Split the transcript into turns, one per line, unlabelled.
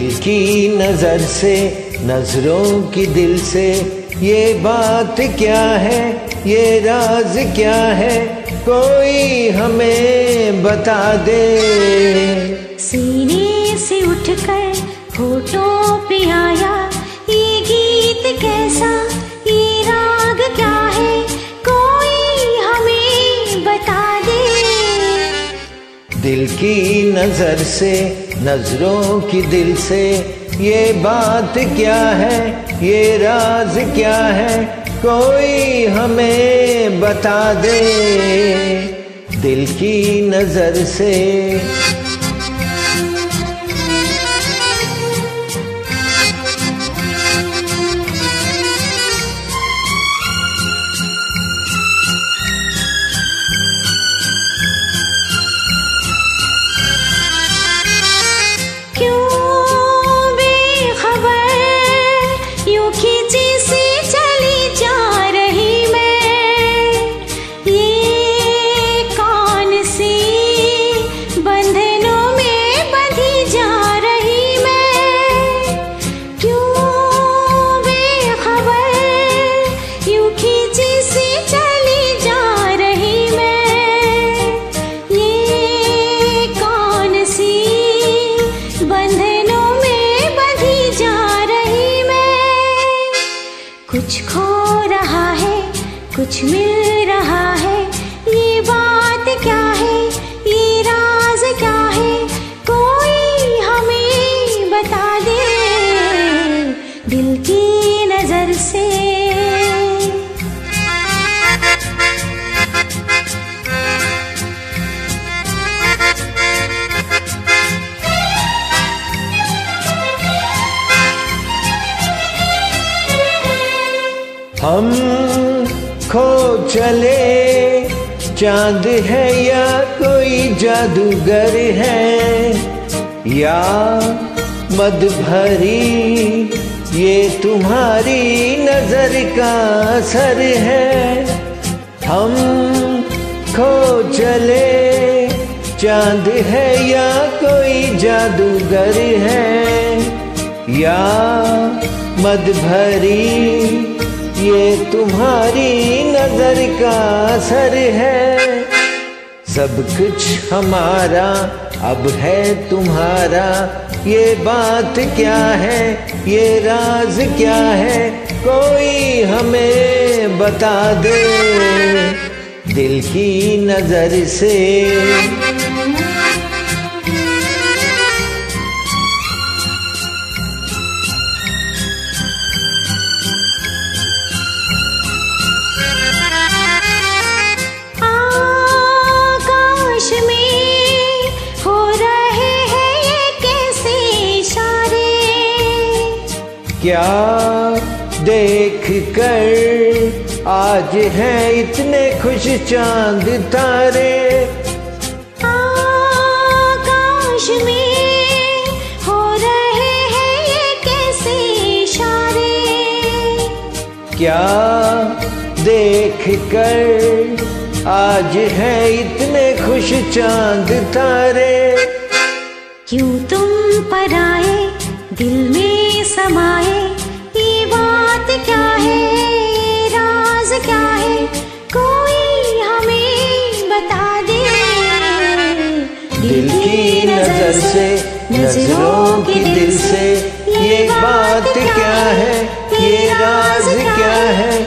की नज़र से, नज़रों की दिल से, ये बात क्या है, ये राज क्या है, कोई हमें बता दे।
सीने से उठकर होठों पे आया
दिल की नज़र से, नज़रों की दिल से, ये बात क्या है, ये राज क्या है, कोई हमें बता दे। दिल की नज़र से
कुछ खो रहा है कुछ मिल रहा है। हम
खो चले, चाँद है या कोई जादूगर है, या मद भरी ये तुम्हारी नज़र का असर है। हम खो चले, चाँद है या कोई जादूगर है, या मद भरी ये तुम्हारी नज़र का असर है। सब कुछ हमारा अब है तुम्हारा। ये बात क्या है? ये राज क्या है? कोई हमें बता दे। दिल की नज़र से क्या देख कर आज है इतने खुश चाँद तारे?
आकाश में हो रहे हैं ये कैसे इशारे?
क्या देख कर आज है इतने खुश चाँद तारे?
क्यों तुम पर आए दिल में समाए ये बात क्या है? राज क्या है? कोई हमें बता दे।
दिल की नज़र से, नज़रों की दिल से, ये बात क्या है? ये राज क्या है?